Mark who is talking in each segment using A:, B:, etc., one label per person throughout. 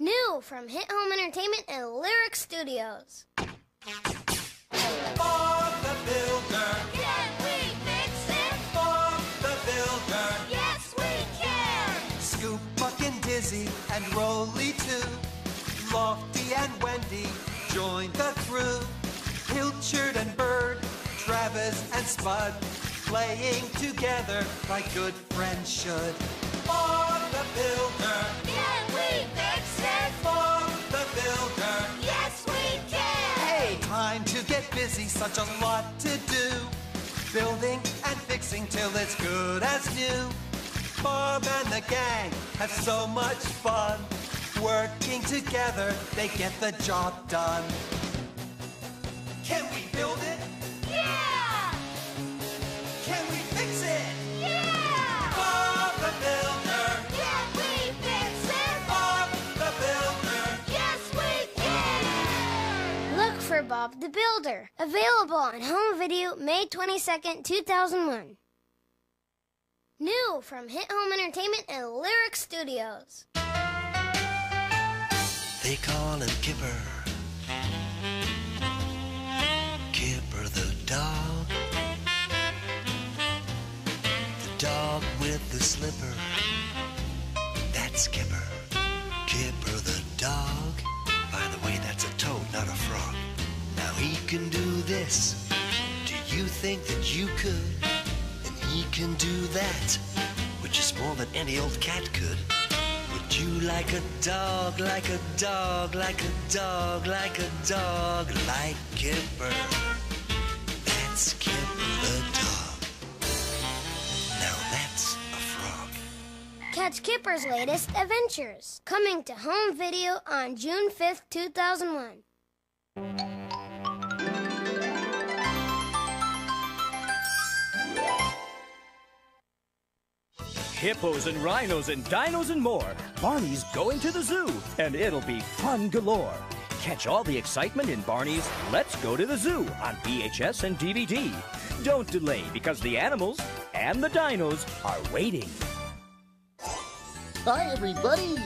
A: New from Hit Home Entertainment and Lyrick Studios.
B: Bob the Builder.
C: Can we fix it?
B: Bob the Builder.
C: Yes, we can.
B: Scoop, Muck, and Dizzy, and Roley too. Lofty and Wendy join the crew. Pilchard and Bird, Travis and Spud, playing together like good friends should. Bob the Builder. Such a lot to do. Building and fixing till it's good as new. Bob and the gang have so much fun. Working together, they get the job done. Bob the Builder.
A: Available on home video May 22nd, 2001. New from Hit Home Entertainment and Lyrick Studios.
D: They call him Kipper. Kipper the dog. The dog with the slipper. Can do this. Do you think that you could? And he can do that, which is more than any old cat could. Would you like a dog, like a dog, like a dog, like a dog, like Kipper? That's Kipper the dog. Now that's a frog.
A: Catch Kipper's latest adventures. Coming to home video on June 5th, 2001.
E: Hippos and rhinos and dinos and more. Barney's going to the zoo, and it'll be fun galore. Catch all the excitement in Barney's Let's Go to the Zoo on VHS and DVD. Don't delay because the animals and the dinos are waiting.
F: Hi, everybody!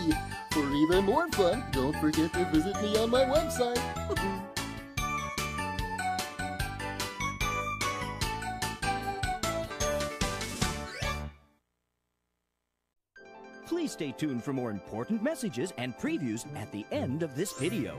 F: For even more fun, don't forget to visit me on my website.
E: Please stay tuned for more important messages and previews at the end of this video.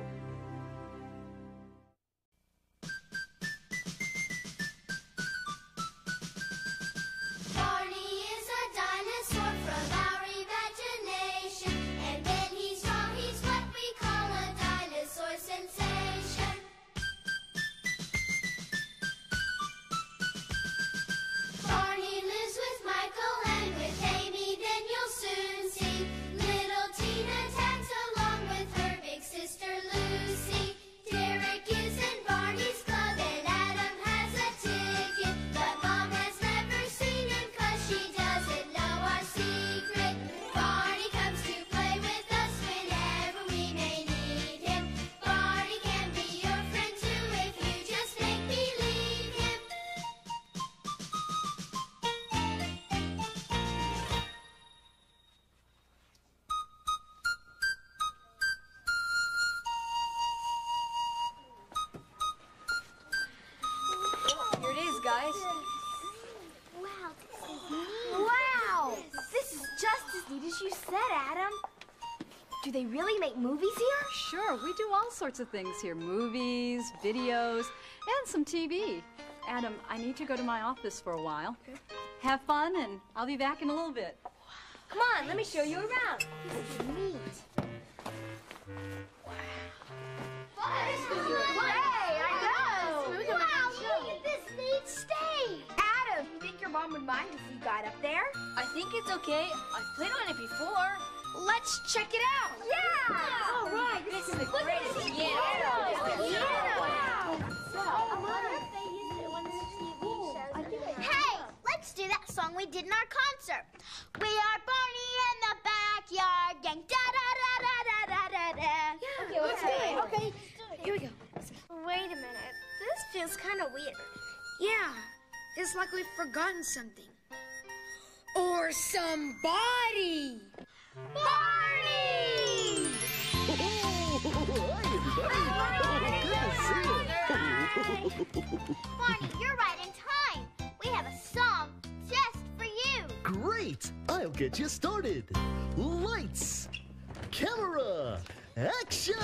G: Do they really make movies here?
H: Sure, we do all sorts of things here movies, videos, and some TV. Adam, I need to go to my office for a while. Okay. Have fun, and I'll be back in a little bit.
G: Come on, let me show you around. This is neat. Hey, I know. Wow, look at this neat stage. Adam, you think your mom would mind if we got up there?
H: I think it's okay. I've played on it before.
G: Let's check it out. Yeah. All right.
H: This is the
G: Look at
H: greatest
G: this
H: piano.
G: piano.
H: This is the
G: Piano.
H: piano.
G: Oh, hey, let's do that song we did in our concert. We are Barney and the Backyard Gang. Da da da da da da da da. Yeah, okay, let's do it. Okay, here we go.
A: Wait a minute. This feels kind of weird.
I: Yeah, it's like we've forgotten something. Or somebody.
G: Barney!
J: Barney, you're right in time. We have a song just for you.
K: Great! I'll get you started. Lights, camera, action!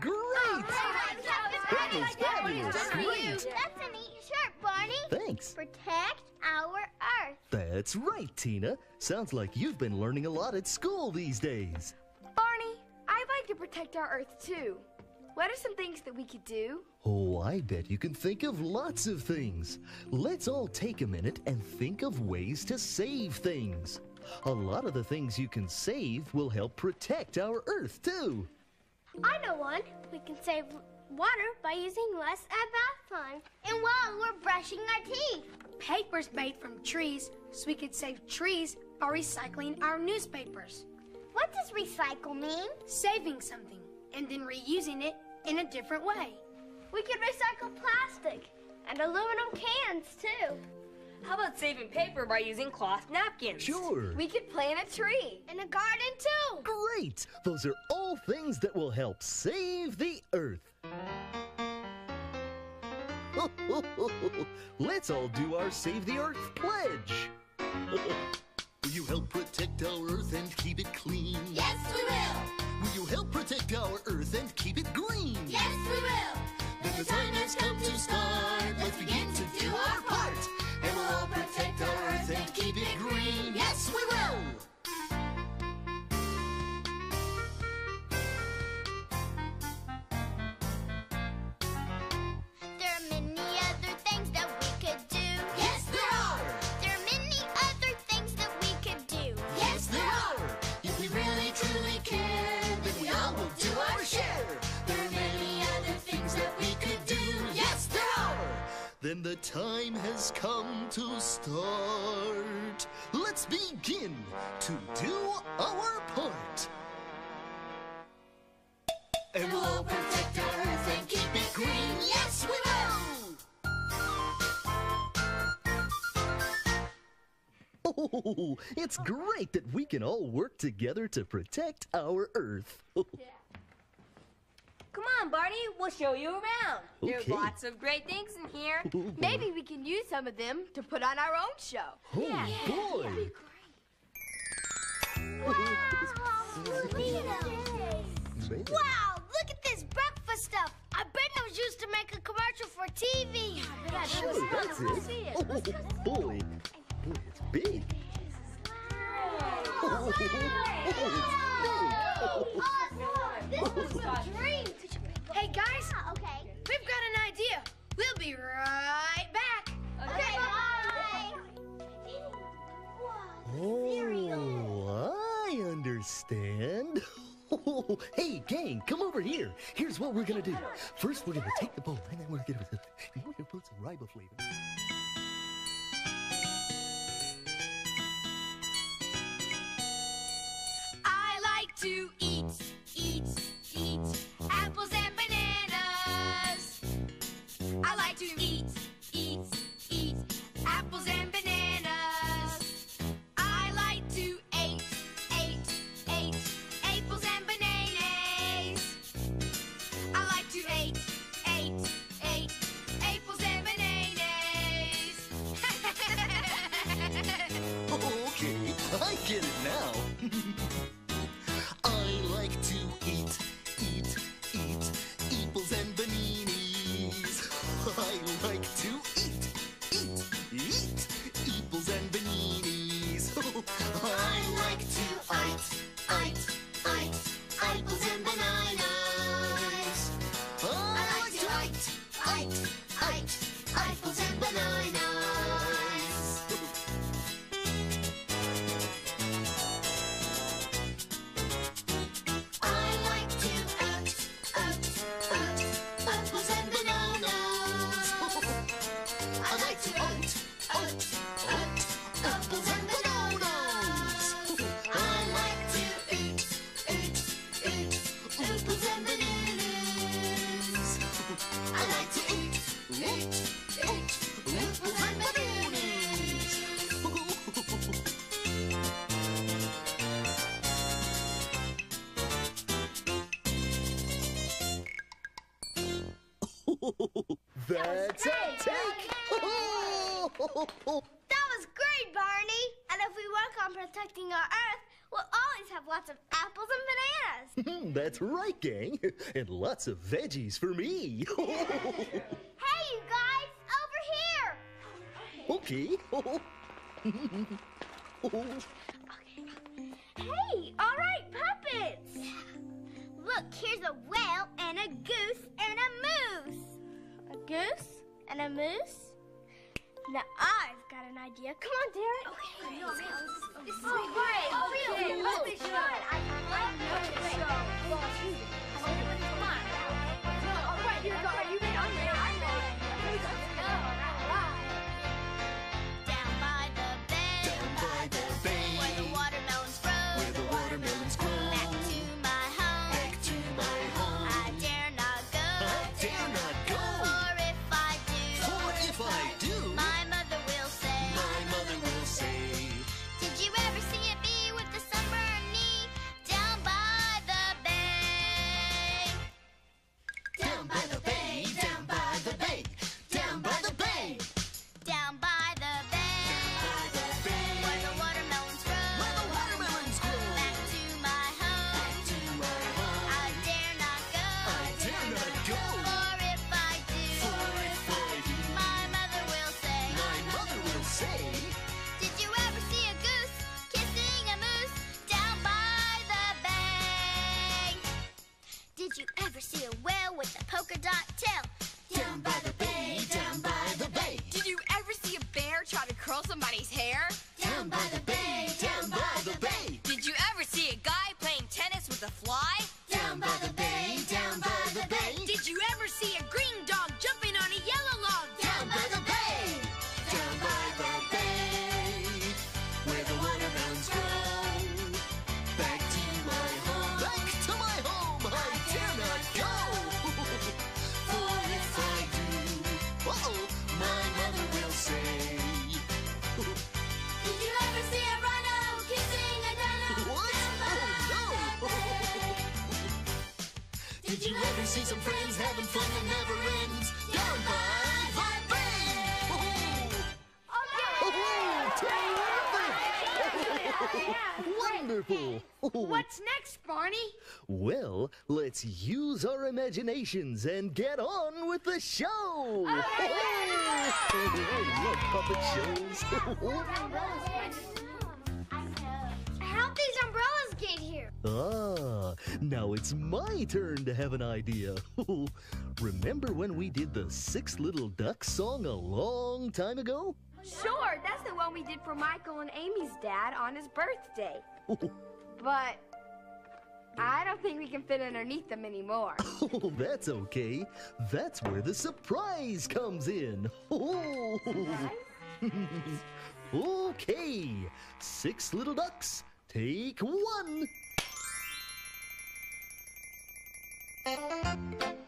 K: Great! That was fabulous.
J: That's a neat shirt, Barney.
K: Thanks.
J: Protect our Earth.
K: That's right, Tina. Sounds like you've been learning a lot at school these days.
L: Barney, I'd like to protect our Earth too. What are some things that we could do?
K: Oh, I bet you can think of lots of things. Let's all take a minute and think of ways to save things. A lot of the things you can save will help protect our Earth, too.
C: I know one. We can save water by using less at bath time.
J: And while we're brushing our teeth.
L: Paper's made from trees, so we could save trees by recycling our newspapers.
J: What does recycle mean?
L: Saving something and then reusing it in a different way.
C: We could recycle plastic and aluminum cans too.
M: How about saving paper by using cloth napkins?
K: Sure.
M: We could plant a tree.
C: And a garden too.
K: Great! Those are all things that will help save the Earth. Let's all do our Save the Earth pledge.
F: Will you help protect our Earth and keep it clean?
E: Yes, we will.
F: Will you help protect our Earth and keep it green?
E: Yes, we will.
F: Then the time has come to start. Time has come to start. Let's begin to do our part. And we'll protect our Earth and keep it green. Yes, we will.
K: Oh, it's great that we can all work together to protect our Earth.
M: Come on, Barney. We'll show you around. There's
K: Okay.
M: lots of great things in here.
L: Maybe we can use some of them to put on our own show.
K: Oh, boy! Man.
C: Wow, look at this breakfast stuff. I bet it was used to make a commercial for TV.
K: Sure, that's it. Oh, oh, oh, boy. Boy, it's big. Oh,
J: This was a dream.
L: Hey guys, ah,
J: Okay.
L: we've got an idea. We'll be right back.
J: Okay, bye.
K: Oh, I understand. Oh, hey, gang, come over here. Here's what we're gonna do. First, we're gonna take the bowl, and then we're gonna, we're gonna put some riboflavin.
L: I like to eat, eat, eat
K: That's a take!
C: That was great, Barney. And if we work on protecting our Earth, we'll always have lots of apples and bananas.
K: Hmm, that's right, gang. And lots of veggies for me.
C: hey, you guys, over here.
K: okay.
C: Hey, all right, puppets. Look, here's a whale and a goose and a moose. Goose and a moose? Now I've got an idea. Come on, Derek. Okay, go. This is
E: Oh,
C: great.
E: okay,
C: Really,
E: let's
C: really
E: be
C: good.
E: sure.
C: I, I know this show. Come on.
E: All right, here we go.
C: See
I: some friends having fun that never ends? Down by!
K: Wonderful!
E: What's next, Barney?
K: Well, let's use our imaginations and get on with the show! Love puppet shows! ah, now it's my turn to have an idea. Remember when we did the Six Little Ducks song a long time ago?
E: Sure, that's the one we did for Michael and Amy's dad on his birthday. But I don't think we can fit underneath them anymore.
K: Oh, that's okay. That's where the surprise comes in. okay, six little ducks, take one.
N: Six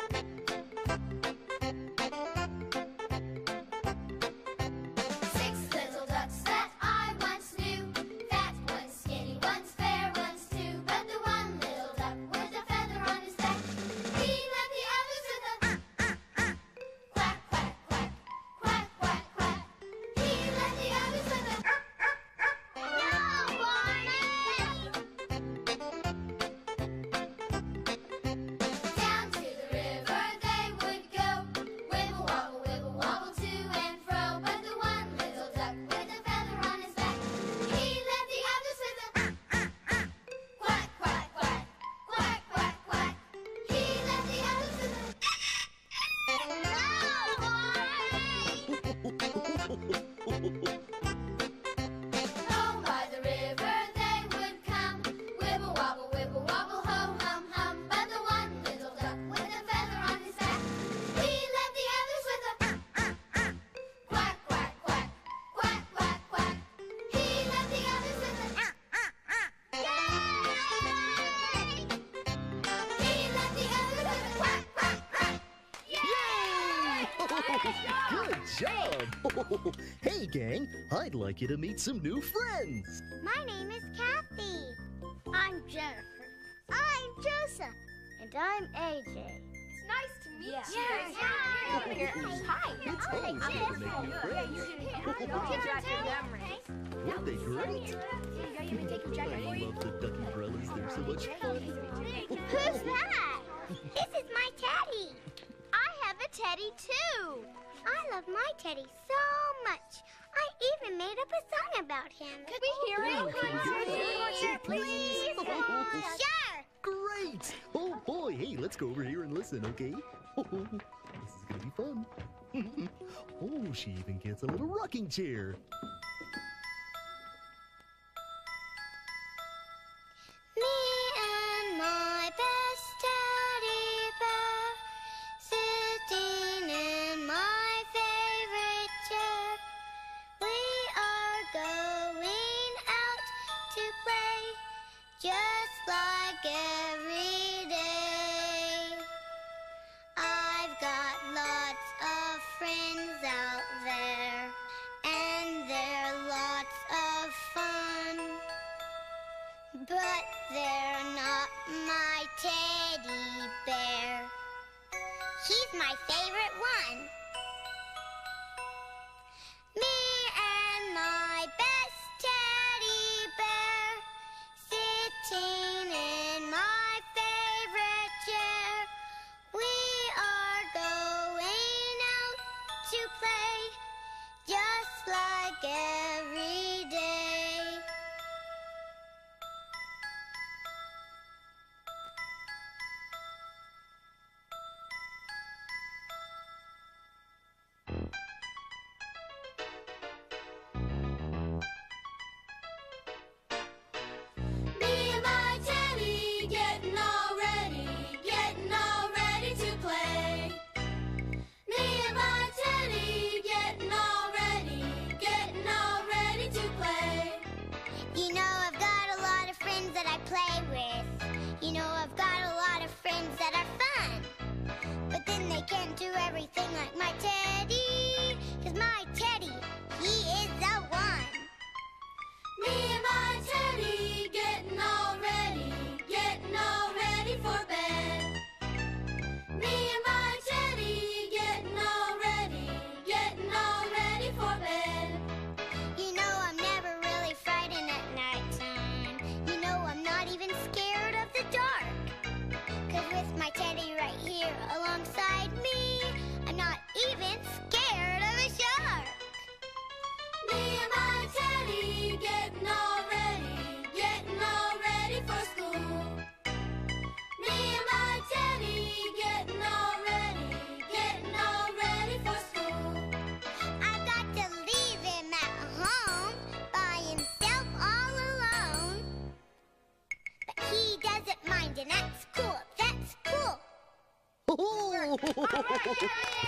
K: hey, gang, I'd like you to meet some new friends.
J: My name is Kathy. I'm Jennifer. I'm Joseph. And I'm AJ.
L: It's nice to meet
M: Yeah.
L: you.
J: Yeah.
L: Hi.
K: It's always good to make new friends. Weren't they great? I love the duck umbrellas. They're so much fun.
J: Who's that? This is my teddy. I have a teddy too. I love my teddy so much. I even made up a song about him. Could we hear
K: it? Can we hear it?
J: Please. Oh, oh, oh, sure.
K: Great! Oh boy, hey, let's go over here and listen, okay? this is gonna be fun. oh, she even gets a little rocking chair.
J: Me and my best teddy bear sitting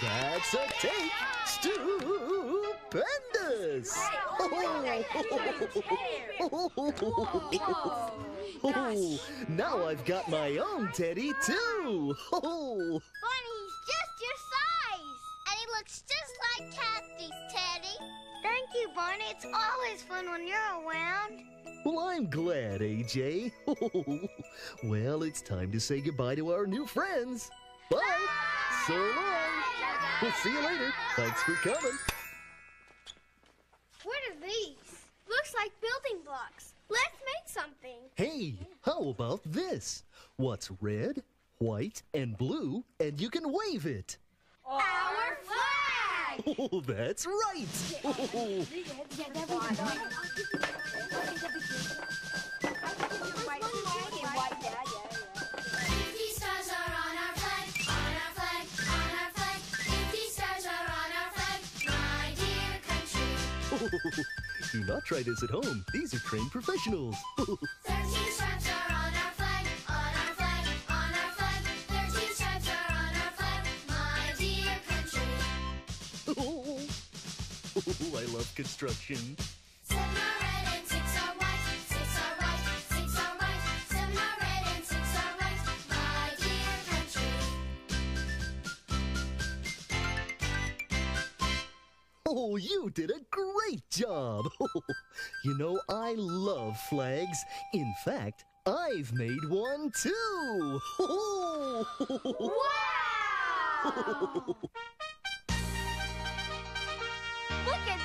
K: that's a take. Stupendous. Oh, now I've got my own teddy too. Oh,
J: Bonnie's just your size, and he looks just like Kathy's Teddy. Thank you, Bonnie. It's always fun when you're around.
K: well, I'm glad, AJ. well, it's time to say goodbye to our new friends. Bye. So long. We'll see you later. Thanks for coming.
C: What are these? Looks like building blocks. Let's make something.
K: Hey, how about this? What's red, white, and blue, and you can wave it?
C: Our flag!
K: Oh, that's right.
E: Fifty
K: Do not try this at home. These are trained professionals.
E: Thirteen stripes are on our flag, on our flag, on our flag. Thirteen stripes are on our flag, my dear country.
K: Oh, I love construction.
C: Oh, you did a great job. you know, I love flags. In fact, I've made one too.
K: wow! Look at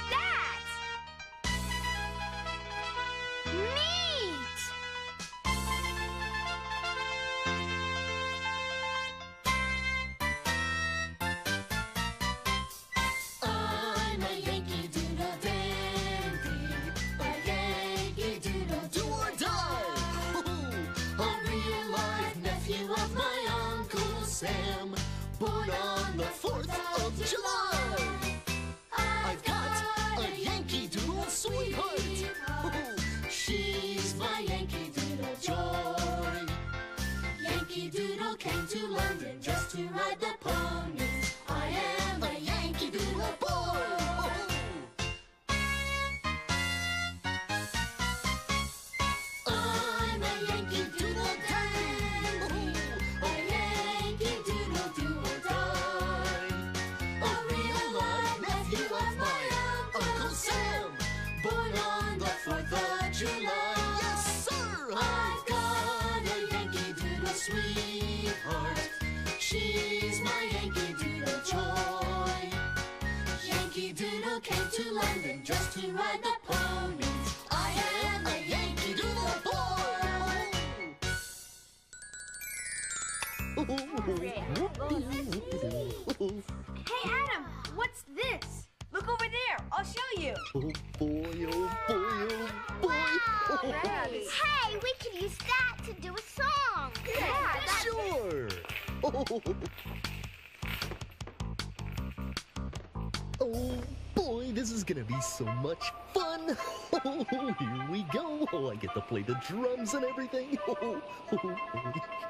G: this
C: is gonna be so much fun! Oh, here we go! Oh, I get to play the drums and everything! Oh, oh,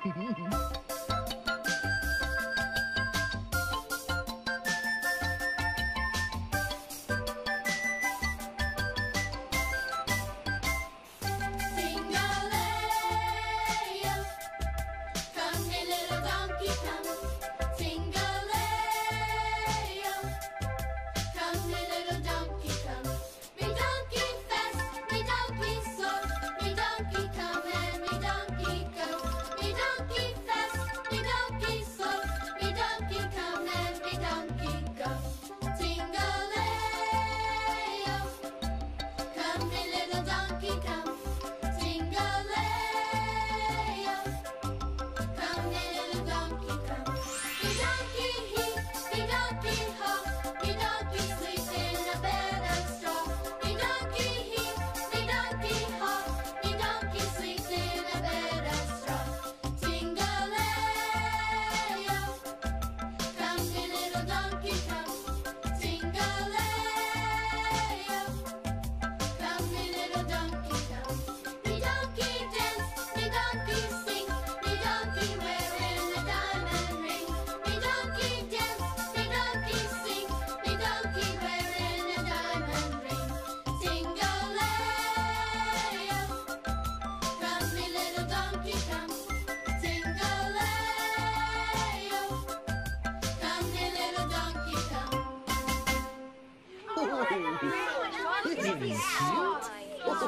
C: oh.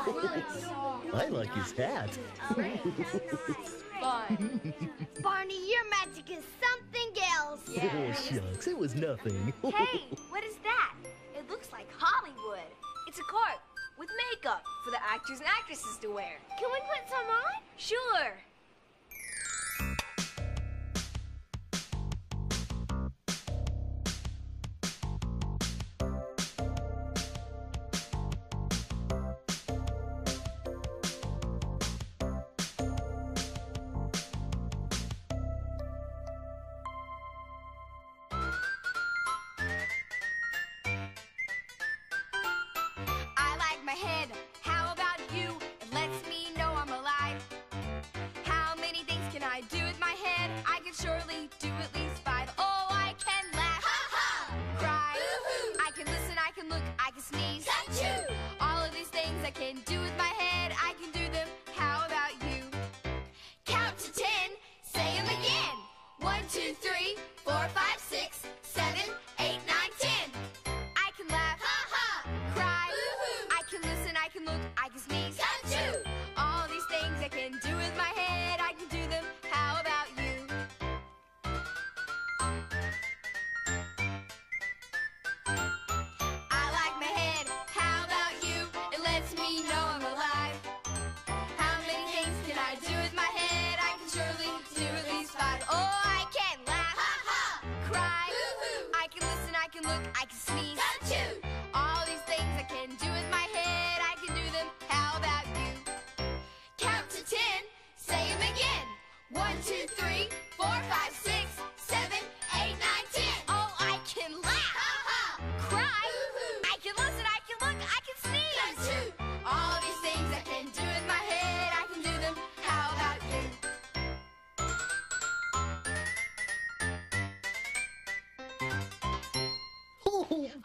C: I like his hat.
K: Barney, your magic is something else.
C: Oh, shucks, it was nothing.
G: hey, what is that? It looks like Hollywood. It's a cart with makeup for the actors and actresses to wear.
K: Can we put some on?
G: Sure.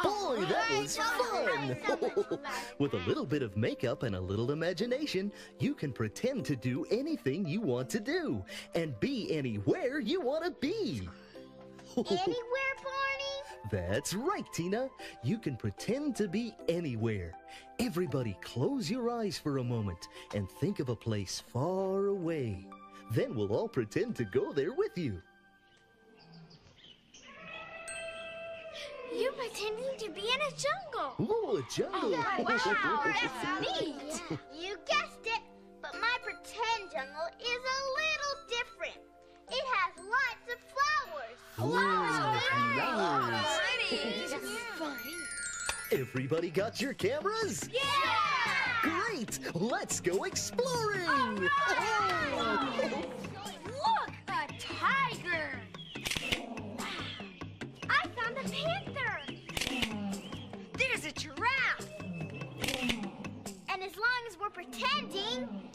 K: Boy, that was fun! With a little bit of makeup and a little imagination, you can pretend to do anything you want to do and be anywhere you want to be.
J: Anywhere, Barney?
K: That's right, Tina. You can pretend to be anywhere. Everybody, close your eyes for a moment and think of a place far away. Then we'll all pretend to go there with you.
J: Pretending to be in a jungle.
K: Ooh, a jungle.
J: Oh, wow, that's neat. You guessed it, but my pretend jungle is a little different. It has lots of flowers.
K: Ooh,
J: flowers.
K: Everybody got your cameras?
J: Yeah!
K: Great! Let's go exploring!
J: Look, We're pretending,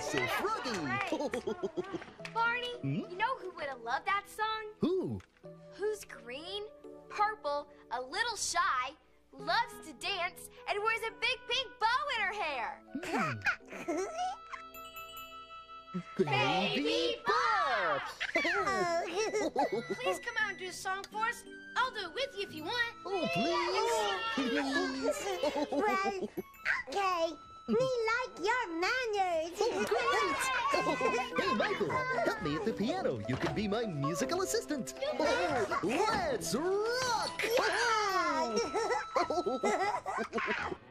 K: so froggy!
L: Barney,
K: Hmm?
L: you know who would have loved that song?
K: Who?
L: Who's green, purple, a little shy, loves to dance, and wears a big pink bow in her hair?
K: Baby
J: Bop!
C: Please come out and do a song for us. I'll do it with you if you want.
K: Oh, please.
J: well, okay. We like your manners.
K: Oh, great! hey, Michael, help me at the piano. You can be my musical assistant. Oh, let's rock!
O: My
J: oh.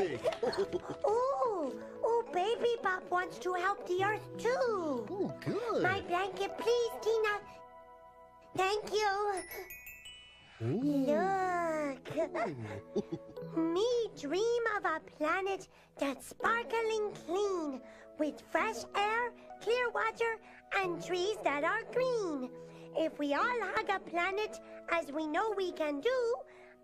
J: Yeah.
K: Terrific!
J: oh, oh,
P: Baby Bop wants to help the Earth too.
K: Oh, good.
P: My blanket, please, Tina. Thank you. Look. Me dream of a planet that's sparkling clean with fresh air, clear water, and trees that are green. If we all hug a planet as we know we can do,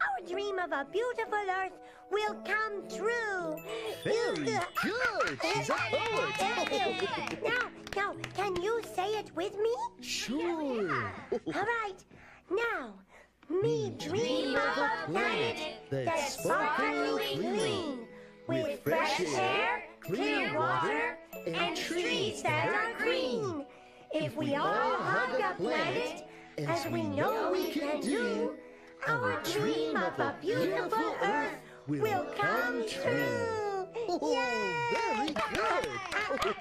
P: our dream of a beautiful Earth will come true.
K: Very good. She's a poet.
P: now, now, can you say it with me?
K: Sure.
P: All right. Now, me dream of a planet that's sparkling clean with fresh air, clear water, and trees that are green. If we all hug a planet, as we know we can do, our dream of a beautiful Earth will come true.
K: Oh, very good.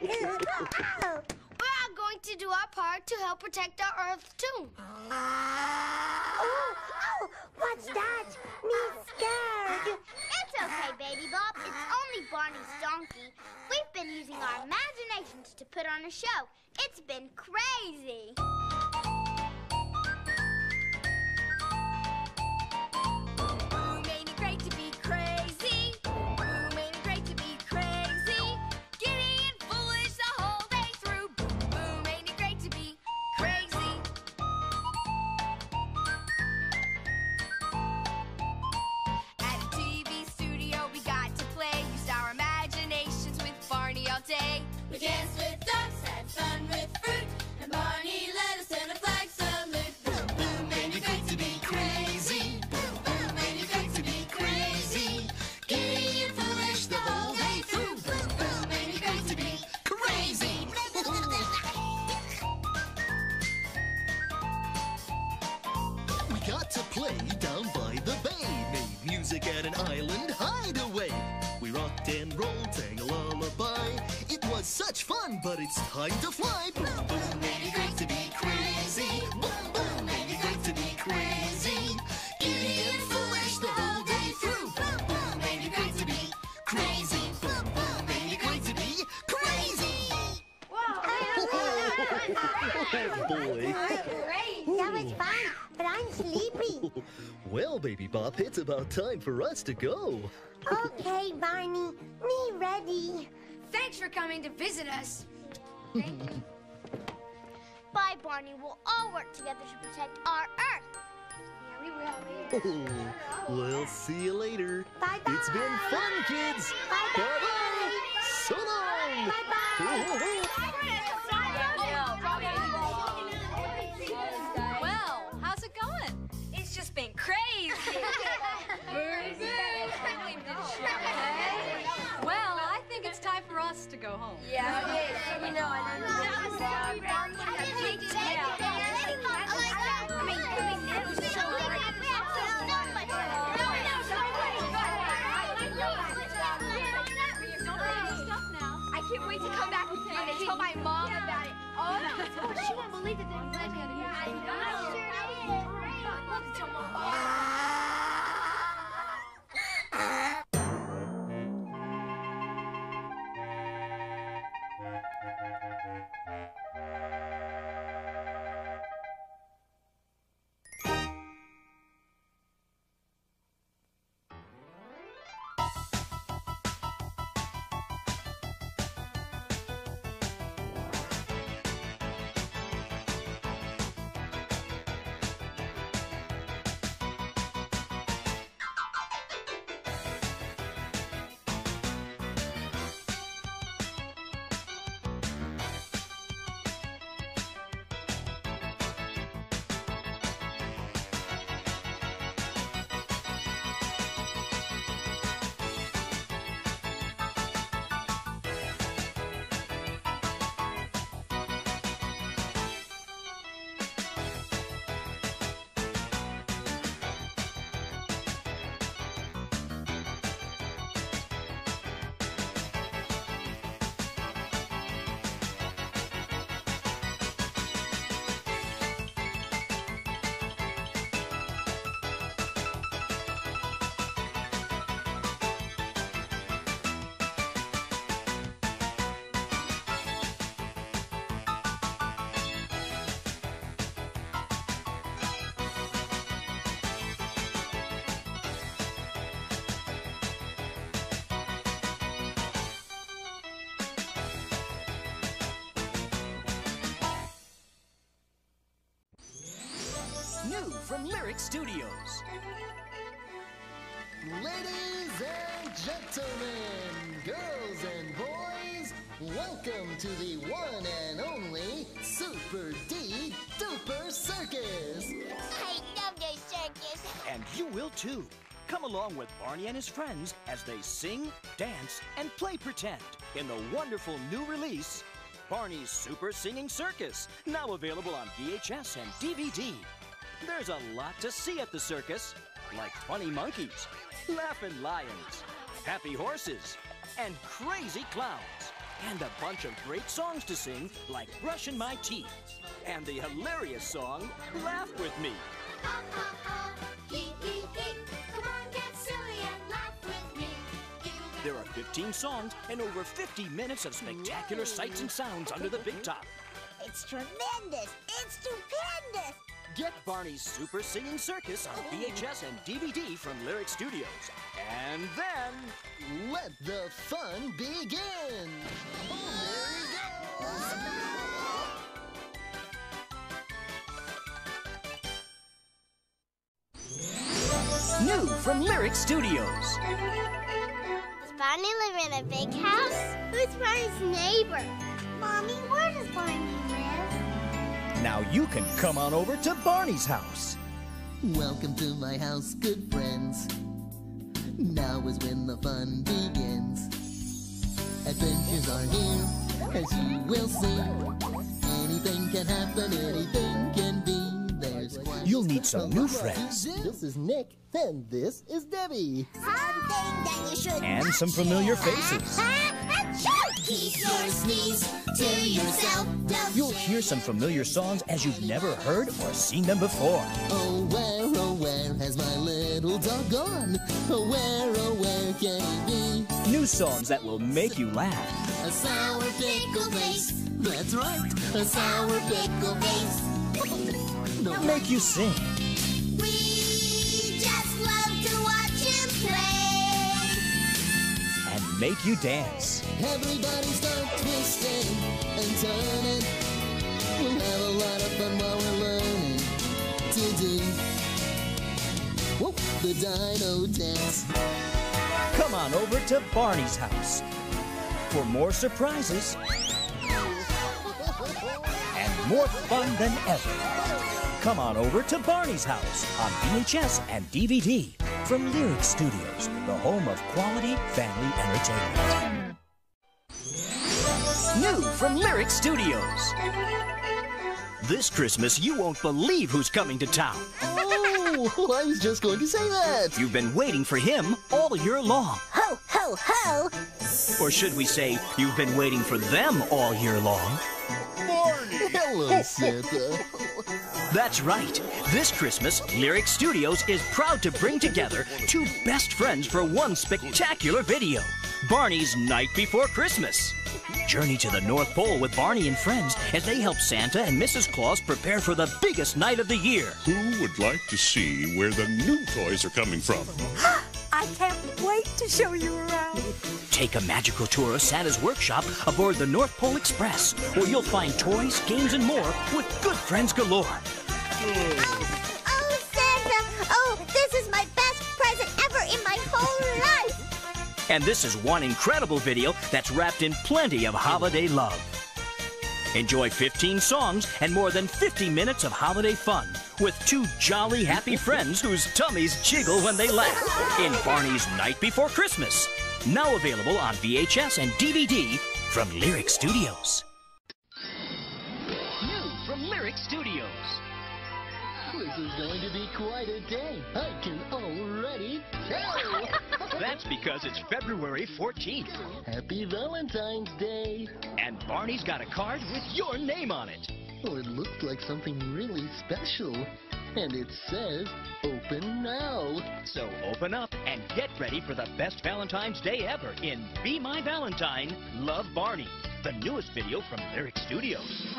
L: We're all going to do our part to help protect our Earth, too.
P: Oh, oh, what's that? Me scared.
L: It's okay, Baby Bop. It's only Barney's donkey. We've been using our imaginations to put on a show. It's been crazy.
K: It's time to fly. Boom, boom, ain't it great to be crazy? Boom, boom, ain't it great to be crazy? Giddy and foolish the whole day through. Boom, boom, ain't it great to be crazy? Boom, boom, ain't it great to be crazy? Oh, boy.
P: That was fun, but I'm sleepy.
K: Well, Baby Bop, it's about time for us to go.
P: Okay, Barney, me ready.
I: Thanks for coming to visit us.
L: Bye, Barney. We'll all work together to protect our Earth.
I: Yeah, we will.
K: Oh, we'll see you later.
P: Bye bye.
K: It's been fun, kids.
P: Bye bye.
K: Bye-bye. So long.
G: Well,
I: can't wait to come back and tell my mom about it. Oh, she won't believe it.
A: New from Lyrick Studios.
F: Ladies and gentlemen, girls and boys, welcome to the one and only Super D Duper Circus.
J: I love the circus.
A: And you will too. Come along with Barney and his friends as they sing, dance, and play pretend in the wonderful new release, Barney's Super Singing Circus, now available on VHS and DVD. There's a lot to see at the circus, like funny monkeys, laughing lions, happy horses, and crazy clowns. And a bunch of great songs to sing, like Brushing My Teeth, and the hilarious song, Laugh With Me. There are 15 songs and over 50 minutes of spectacular sights and sounds under the big top.
J: It's tremendous. It's stupendous.
A: Get Barney's Super Singing Circus on VHS and DVD from Lyrick Studios. And then,
F: Let the fun begin. There he goes.
A: new from Lyrick Studios.
J: Does Barney live in a big house? Who's Barney's neighbor? Mommy, where does Barney?
A: Now you can come on over to Barney's house.
F: Welcome to my house, good friends. Now is when the fun begins. Adventures are here, as you will see. Anything can happen, anything can be. There's quite
A: You'll need some new
F: a lot to
A: friends.
F: This is Nick, and this is Debbie.
J: Something that you should
A: And some familiar
J: share.
A: faces.
J: Keep your sneeze to yourself. Don't
A: You'll hear some familiar songs as you've never heard or seen them before.
F: Oh, where, oh, where has my little dog gone? Oh, where, oh, where can he be?
A: New songs that will make you laugh.
F: A sour pickle face. That's right, a sour pickle face. No,
A: Make you sing. Make you dance.
F: Everybody start twisting and turning. We'll have a lot of fun while we're learning to do. Whoa, the dino dance.
A: Come on over to Barney's house for more surprises and more fun than ever. Come on over to Barney's house on VHS and DVD from Lyrick Studios, the home of quality family entertainment. New from Lyrick Studios. This Christmas, you won't believe who's coming to town.
F: Oh, I was just going to say that.
A: You've been waiting for him all year long.
J: Ho, ho, ho.
A: Or should we say, you've been waiting for them all year long?
F: Hello, Santa.
A: That's right. This Christmas, Lyrick Studios is proud to bring together two best friends for one spectacular video Barney's Night Before Christmas. Journey to the North Pole with Barney and friends as they help Santa and Mrs. Claus prepare for the biggest night of the year.
Q: Who would like to see where the new toys are coming from?
M: I can't wait to show you around.
A: Take a magical tour of Santa's workshop aboard the North Pole Express, where you'll find toys, games, and more with good friends galore.
J: Oh, oh, Santa. Oh, this is my best present ever in my whole life.
A: And this is one incredible video that's wrapped in plenty of holiday love. Enjoy 15 songs and more than 50 minutes of holiday fun with two jolly happy friends whose tummies jiggle when they laugh in Barney's Night Before Christmas. Now available on VHS and DVD from Lyrick Studios. New from Lyrick Studios.
F: This is going to be quite a day. I can already tell.
A: That's because it's February 14th.
F: Happy Valentine's Day.
A: And Barney's got a card with your name on it.
F: Well, it looked like something really special. And it says, open now.
A: So open up and get ready for the best Valentine's Day ever in Be My Valentine, Love Barney, the newest video from Lyrick Studios.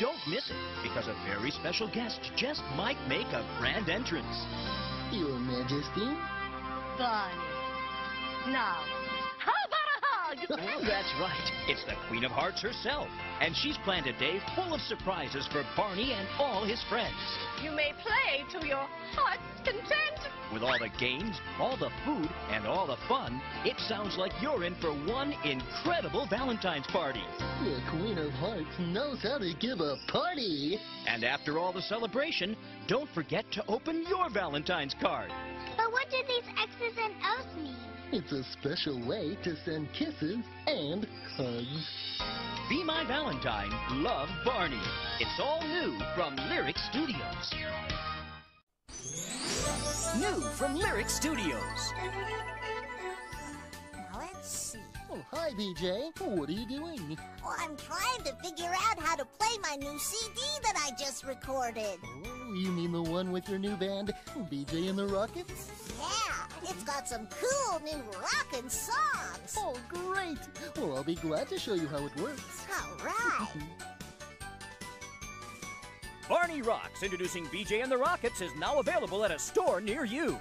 A: Don't miss it, because a very special guest just might make a grand entrance.
F: Your Majesty.
M: Barney. Now, how about a dog.
A: Oh, that's right. It's the Queen of Hearts herself. And she's planned a day full of surprises for Barney and all his friends.
M: You may play to your heart's content.
A: With all the games, all the food, and all the fun, it sounds like you're in for one incredible Valentine's party.
F: The Queen of Hearts knows how to give a party.
A: And after all the celebration, don't forget to open your Valentine's card.
E: But what do these X's and O's mean?
F: It's a special way to send kisses and hugs.
A: Be My Valentine, Love Barney. It's all new from Lyrick Studios. New from Lyrick Studios.
J: Now let's see.
F: Oh, hi, BJ. What are you doing?
J: Oh, I'm trying to figure out how to play my new CD that I just recorded.
F: Oh, you mean the one with your new band, BJ and the Rockets?
J: Yeah, it's got some cool new rockin' songs.
F: Oh, great. Well, I'll be glad to show you how it works.
J: All right.
A: Barney Rocks, introducing BJ and the Rockets, is now available at a store near you.